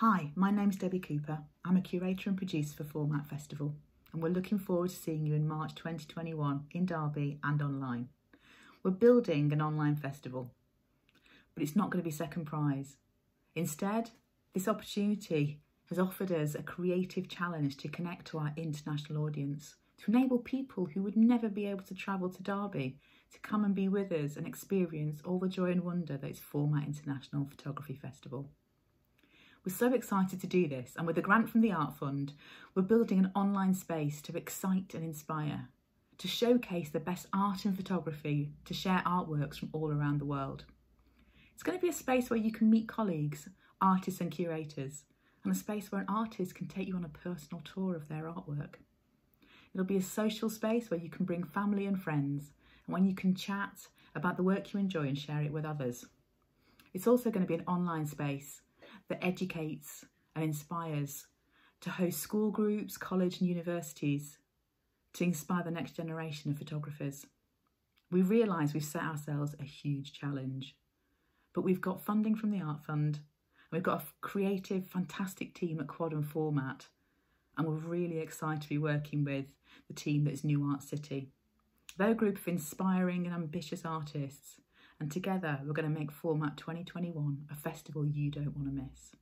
Hi, my name's Debbie Cooper. I'm a curator and producer for Format Festival, and we're looking forward to seeing you in March 2021 in Derby and online. We're building an online festival, but it's not going to be second prize. Instead, this opportunity has offered us a creative challenge to connect to our international audience, to enable people who would never be able to travel to Derby to come and be with us and experience all the joy and wonder that is Format International Photography Festival. We're so excited to do this, and with a grant from the Art Fund, we're building an online space to excite and inspire, to showcase the best art and photography, to share artworks from all around the world. It's going to be a space where you can meet colleagues, artists and curators, and a space where an artist can take you on a personal tour of their artwork. It'll be a social space where you can bring family and friends, and when you can chat about the work you enjoy and share it with others. It's also going to be an online space that educates and inspires to host school groups, college and universities to inspire the next generation of photographers. We realise we've set ourselves a huge challenge, but we've got funding from the Art Fund, and we've got a creative, fantastic team at Quad and Format, and we're really excited to be working with the team that is New Art City. They're a group of inspiring and ambitious artists and together we're going to make Format 2021 a festival you don't want to miss.